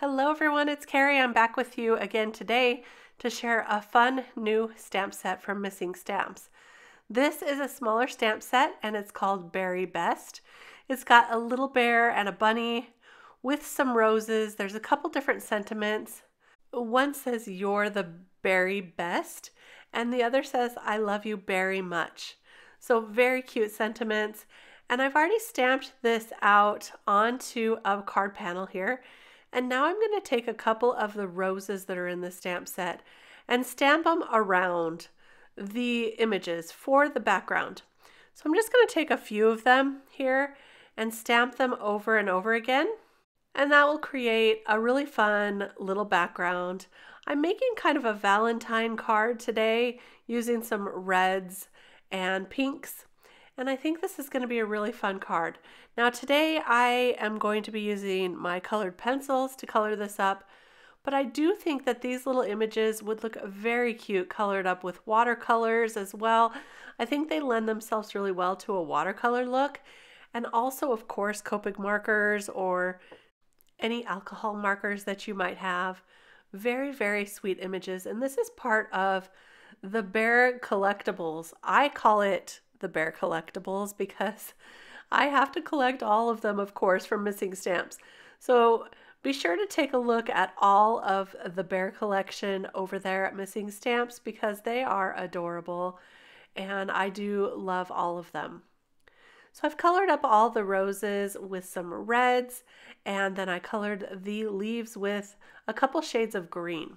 Hello everyone, it's Kari. I'm back with you again today to share a fun new stamp set from Miss Ink Stamps. This is a smaller stamp set and it's called Beary Best. It's got a little bear and a bunny with some roses. There's a couple different sentiments. One says, You're the beary best, and the other says, I love you very much. So, very cute sentiments. And I've already stamped this out onto a card panel here. And now I'm going to take a couple of the roses that are in the stamp set and stamp them around the images for the background. So I'm just going to take a few of them here and stamp them over and over again. And that will create a really fun little background. I'm making kind of a Valentine card today using some reds and pinks. And I think this is going to be a really fun card. Now today I am going to be using my colored pencils to color this up, but I do think that these little images would look very cute colored up with watercolors as well. I think they lend themselves really well to a watercolor look. And also, of course, Copic markers or any alcohol markers that you might have. Very, very sweet images. And this is part of the Bear Collectibles. I call it the Bear Collectibles because I have to collect all of them, of course, from Miss Ink Stamps. So be sure to take a look at all of the bear collection over there at Miss Ink Stamps because they are adorable and I do love all of them. So I've colored up all the roses with some reds and then I colored the leaves with a couple shades of green.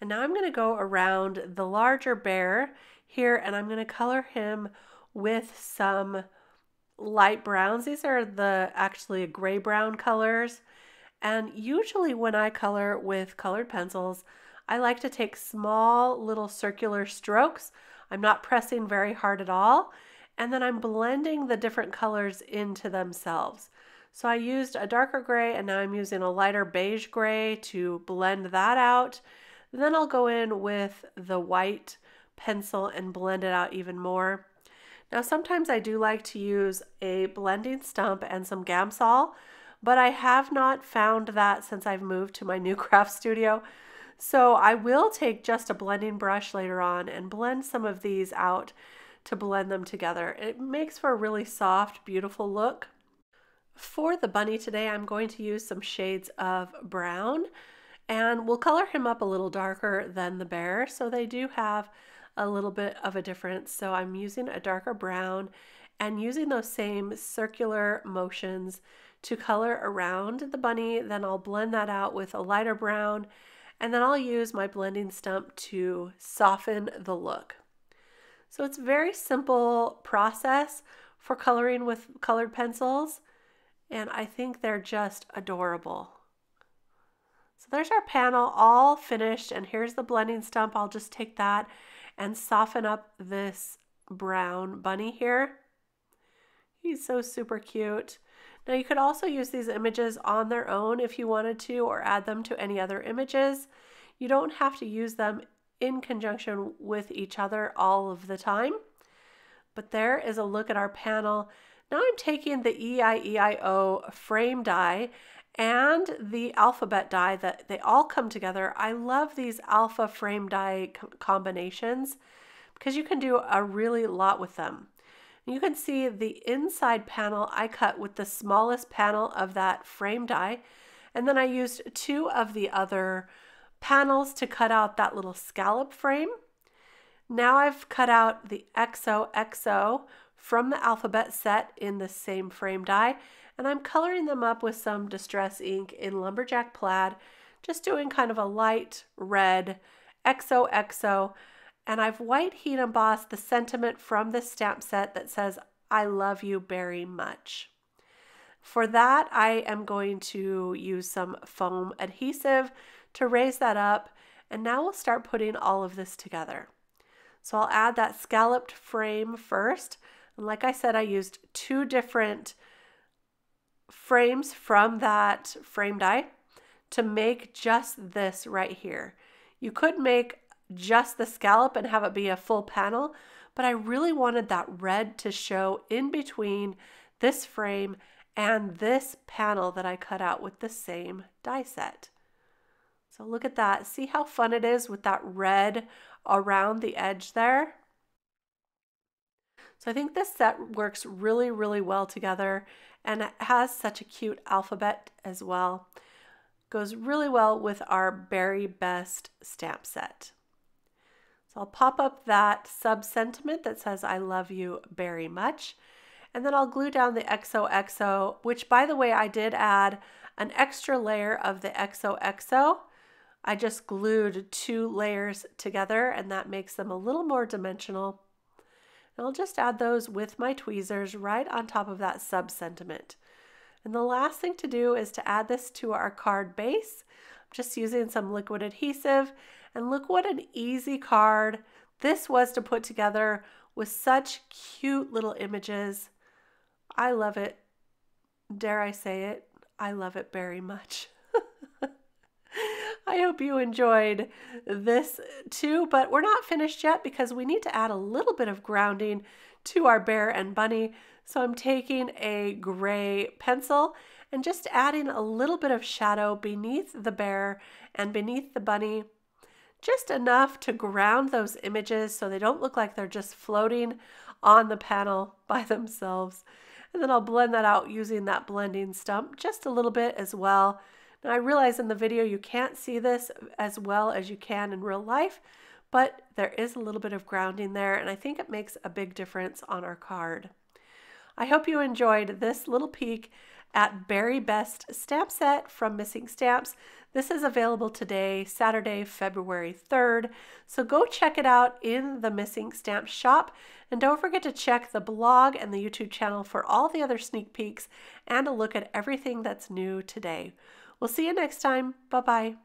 And now I'm going to go around the larger bear here and I'm going to color him with some light browns. These are the actually gray brown colors. And usually when I color with colored pencils, I like to take small little circular strokes. I'm not pressing very hard at all. And then I'm blending the different colors into themselves. So I used a darker gray and now I'm using a lighter beige gray to blend that out. Then I'll go in with the white pencil and blend it out even more. Now sometimes I do like to use a blending stump and some Gamsol, but I have not found that since I've moved to my new craft studio. So I will take just a blending brush later on and blend some of these out to blend them together. It makes for a really soft, beautiful look. For the bunny today, I'm going to use some shades of brown and we'll color him up a little darker than the bear. So they do have a little bit of a difference. So I'm using a darker brown and using those same circular motions to color around the bunny. Then I'll blend that out with a lighter brown and then I'll use my blending stump to soften the look. So it's a very simple process for coloring with colored pencils and I think they're just adorable. So there's our panel all finished and here's the blending stump. I'll just take that and soften up this brown bunny here. He's so super cute. Now you could also use these images on their own if you wanted to or add them to any other images. You don't have to use them in conjunction with each other all of the time. But there is a look at our panel. Now I'm taking the EIEIO frame die and the alphabet die that they all come together. I love these alpha frame die combinations because you can do a really lot with them. You can see the inside panel I cut with the smallest panel of that frame die and then I used two of the other panels to cut out that little scallop frame. Now I've cut out the XOXO from the alphabet set in the same frame die and I'm coloring them up with some Distress ink in Lumberjack Plaid, just doing kind of a light red XOXO, and I've white heat embossed the sentiment from the stamp set that says, I love you very much. For that, I am going to use some foam adhesive to raise that up, and now we'll start putting all of this together. So I'll add that scalloped frame first, and like I said, I used two different frames from that frame die to make just this right here. You could make just the scallop and have it be a full panel, but I really wanted that red to show in between this frame and this panel that I cut out with the same die set. So look at that. See how fun it is with that red around the edge there? So I think this set works really, really well together and it has such a cute alphabet as well. Goes really well with our Beary Best stamp set. So I'll pop up that sub sentiment that says, I love you very much. And then I'll glue down the XOXO, which by the way, I did add an extra layer of the XOXO. I just glued two layers together and that makes them a little more dimensional. I'll just add those with my tweezers right on top of that sub sentiment. And the last thing to do is to add this to our card base. I'm just using some liquid adhesive and look what an easy card this was to put together with such cute little images. I love it. Dare I say it? I love it very much. I hope you enjoyed this too, but we're not finished yet because we need to add a little bit of grounding to our bear and bunny. So I'm taking a gray pencil and just adding a little bit of shadow beneath the bear and beneath the bunny, just enough to ground those images so they don't look like they're just floating on the panel by themselves. And then I'll blend that out using that blending stump just a little bit as well. Now I realize in the video you can't see this as well as you can in real life, but there is a little bit of grounding there and I think it makes a big difference on our card. I hope you enjoyed this little peek at Beary Best stamp set from Miss Ink Stamps. This is available today, Saturday, February 3rd. So go check it out in the Miss Ink Stamps shop. And don't forget to check the blog and the YouTube channel for all the other sneak peeks and a look at everything that's new today. We'll see you next time. Bye bye.